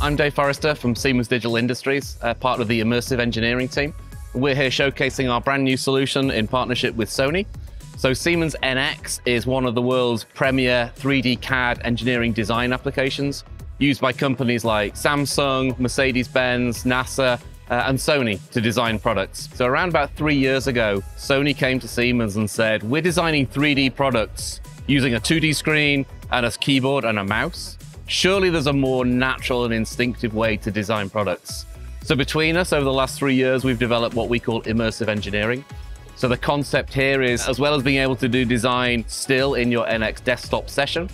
I'm Dave Forrester from Siemens Digital Industries, uh, part of the immersive engineering team. We're here showcasing our brand new solution in partnership with Sony. So Siemens NX is one of the world's premier 3D CAD engineering design applications used by companies like Samsung, Mercedes-Benz, NASA, uh, and Sony to design products. So around about three years ago, Sony came to Siemens and said, we're designing 3D products using a 2D screen and a keyboard and a mouse. Surely there's a more natural and instinctive way to design products. So between us, over the last three years, we've developed what we call immersive engineering. So the concept here is, as well as being able to do design still in your NX desktop session,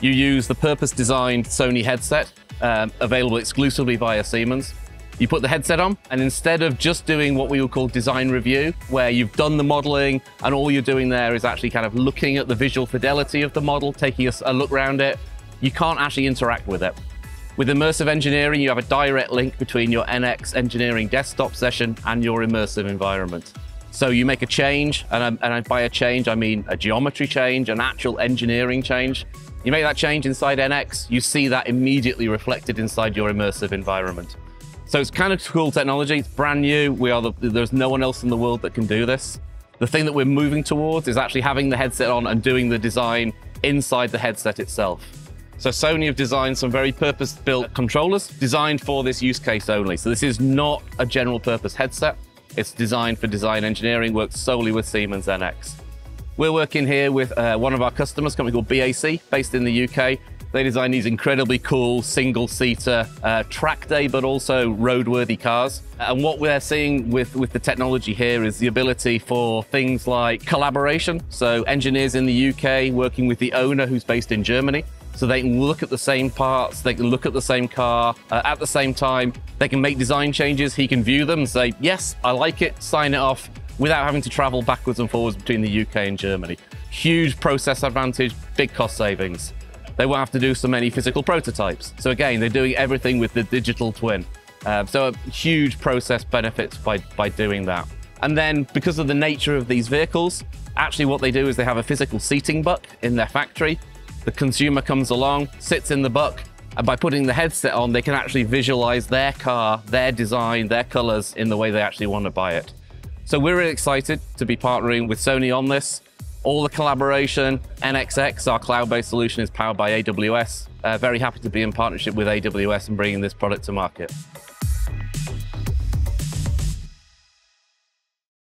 you use the purpose-designed Sony headset, um, available exclusively via Siemens. You put the headset on, and instead of just doing what we would call design review, where you've done the modeling and all you're doing there is actually kind of looking at the visual fidelity of the model, taking a, a look around it, you can't actually interact with it. With immersive engineering, you have a direct link between your NX engineering desktop session and your immersive environment. So you make a change, and, um, and by a change, I mean a geometry change, an actual engineering change. You make that change inside NX, you see that immediately reflected inside your immersive environment. So it's kind of cool technology. It's brand new. We are the, there's no one else in the world that can do this. The thing that we're moving towards is actually having the headset on and doing the design inside the headset itself. So Sony have designed some very purpose-built controllers designed for this use case only. So this is not a general purpose headset. It's designed for design engineering, works solely with Siemens NX. We're working here with uh, one of our customers, a company called BAC, based in the UK. They design these incredibly cool single-seater uh, track day, but also roadworthy cars. And what we're seeing with, with the technology here is the ability for things like collaboration. So engineers in the UK working with the owner who's based in Germany so they can look at the same parts, they can look at the same car uh, at the same time, they can make design changes, he can view them say, yes, I like it, sign it off, without having to travel backwards and forwards between the UK and Germany. Huge process advantage, big cost savings. They won't have to do so many physical prototypes. So again, they're doing everything with the digital twin. Uh, so huge process benefits by, by doing that. And then because of the nature of these vehicles, actually what they do is they have a physical seating buck in their factory the consumer comes along, sits in the buck, and by putting the headset on, they can actually visualize their car, their design, their colors in the way they actually want to buy it. So we're really excited to be partnering with Sony on this. All the collaboration, NXX, our cloud-based solution, is powered by AWS. Uh, very happy to be in partnership with AWS and bringing this product to market.